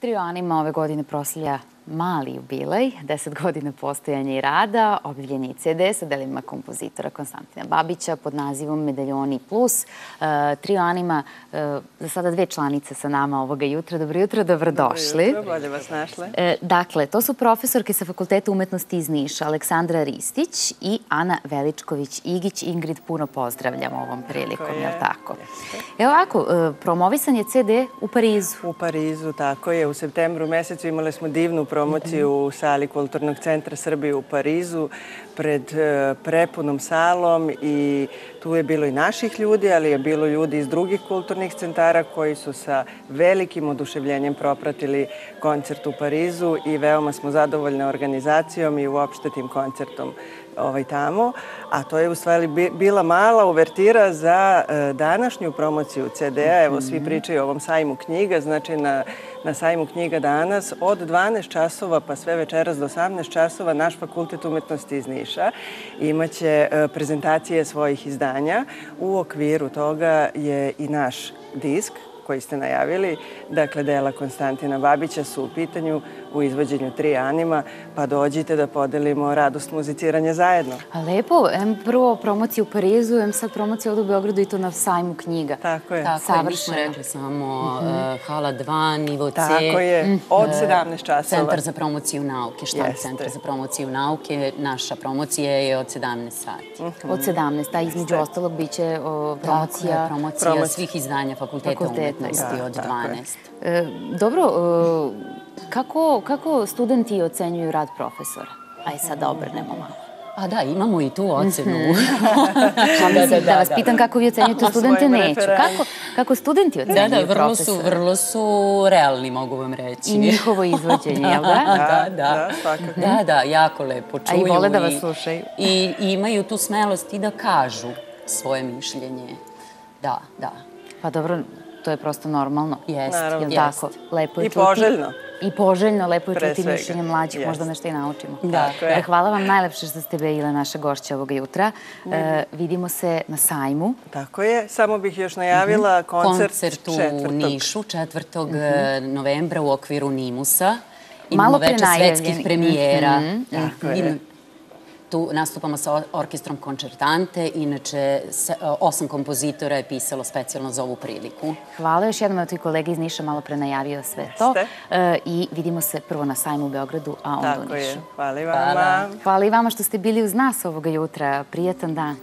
Trio Anima ove godine proslavlja mali jubilej, 10 godina postojanja i rada, objavljen je CD sa delima kompozitora Konstantina Babića pod nazivom Medaljoni Plus. Uh, trio Anima, uh, za sada dve članice sa nama ovoga jutra. Dobro jutro, dobrodošli. Dobro jutro, bolje vas našle. Dakle, to su profesorke sa Fakulteta umetnosti iz Niša, Aleksandra Ristić i Ana Veličković-Igić. Ingrid, puno pozdravljam ovom prilikom, je, li tako? Jeste. Evo ovako, promovisan je CD u Parizu. U Parizu, tako je. U septembru mesecu imali smo divnu promociju u sali Kulturnog centra Srbije u Parizu pred e, prepunom salom i tu je bilo i naših ljudi, ali je bilo ljudi iz drugih kulturnih centara koji su sa velikim oduševljenjem propratili koncert u Parizu i veoma smo zadovoljne organizacijom i uopšte tim koncertom ovaj, tamo, a to je u stvari bila mala uvertira za e, današnju promociju CD-a. Evo, svi mhm. pričaju o ovom sajmu knjiga, znači na, na sajmu knjiga danas od 12 časova pa sve večeras do 18 časova naš fakultet umetnosti iz Niša imaće e, prezentacije svojih izdanja. U okviru toga je i naš disk koji ste najavili, dakle dela Konstantina Babića su u pitanju u izvođenju tri anima, pa dođite da podelimo radost muziciranja zajedno. A lepo, em prvo promocija u Parizu, em sad promocija ovdje u Beogradu i to na sajmu knjiga. Tako je. Tako Savršeno. je, mi smo rekli samo mm -hmm. uh, Hala 2, nivo C. Tako je, mhm. od 17 časova. Centar za promociju nauke, šta je Centar za promociju nauke, naša promocija je od 17 sati. Mm -hmm. Od 17, a između Jeste. ostalog bit će o, promocija... Promocija, promocija svih izdanja fakulteta, fakulteta umetnosti da, od 12. E, dobro, e, Kako, kako studenti ocenjuju rad profesora? Aj sad da obrnemo malo. A da, imamo i tu ocenu. -hmm. da, da, da, da vas pitam kako vi ocenjujete studente, neću. Kako, kako studenti ocenjuju da, da, vrlo profesora? Su, vrlo su realni, mogu vam reći. I njihovo izvođenje, jel da? da, da, da, svakako. Da, da, jako lepo čuju. A i vole da vas slušaju. I, I imaju tu smelost i da kažu svoje mišljenje. Da, da. Pa dobro, to je prosto normalno. Jeste, jel tako? Lepo je I poželjno. I poželjno, lepo je čuti mišljenje mlađih, možda nešto i naučimo. Da. E, hvala vam najlepše što ste bile naša gošća ovoga jutra. E, vidimo se na sajmu. Tako je. Samo bih još najavila mhm. koncert, koncert u Nišu 4. Mm -hmm. novembra u okviru Nimusa. Imamo Malo veče svetskih premijera. Mm -hmm. Tako je. Tu nastupamo sa orkestrom koncertante, inače osam kompozitora je pisalo specijalno za ovu priliku. Hvala još jednom, ti kolega iz Niša malo pre najavio sve to. E, I vidimo se prvo na sajmu u Beogradu, a onda u Nišu. Tako je, hvala i vama. Hvala i vama što ste bili uz nas ovoga jutra. Prijetan dan.